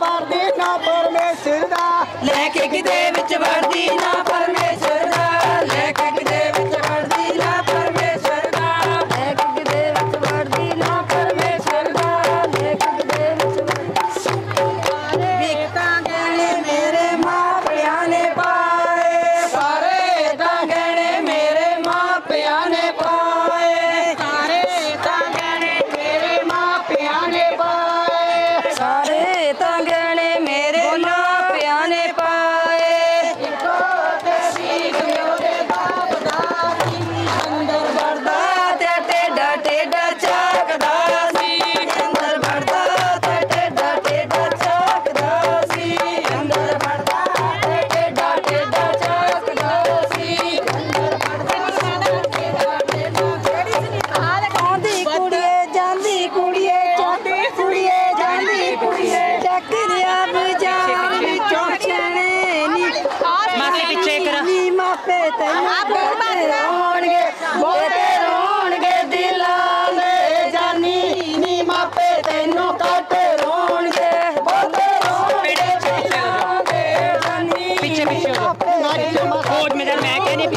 ਪਰਦੀ ਨਾ ਪਰਮੇਸ਼ਰ ਦਾ। ਲੈ ਕੇ ਕਿਤੇ ਵਿੱਚ ਵੜਦੀ ਨਾ ਪਰਮੇਸ਼ਰ